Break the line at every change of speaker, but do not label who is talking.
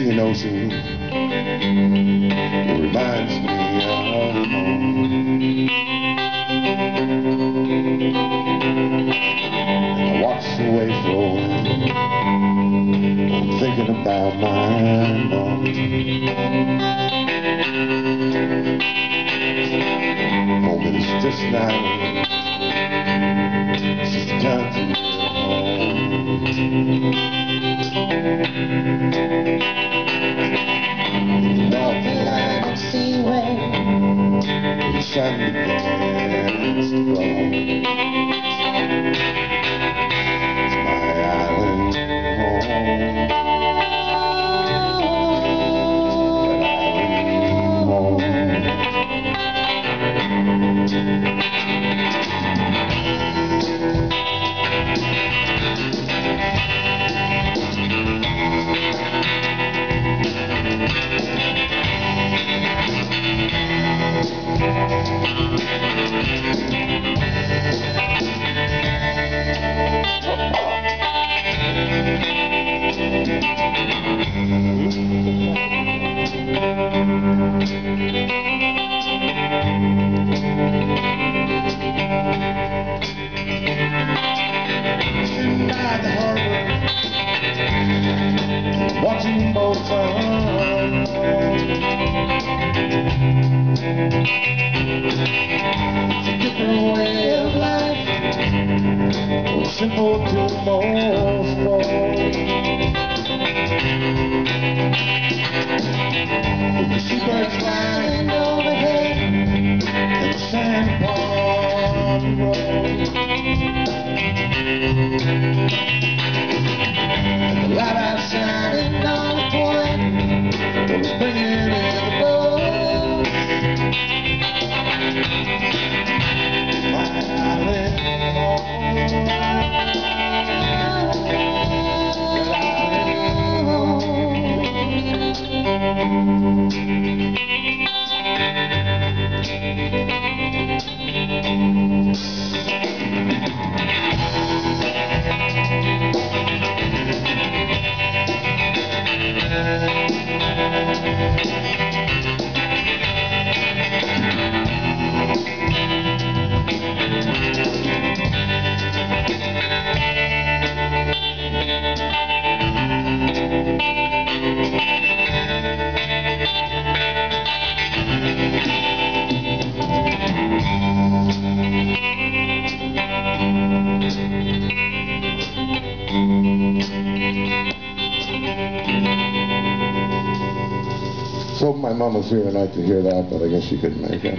see an ocean. It reminds me of home. I watch away from I'm thinking about my mom. Home is just now. The By the harbor, watching boats Müzik So my mom was here tonight to hear that, but I guess she couldn't make it.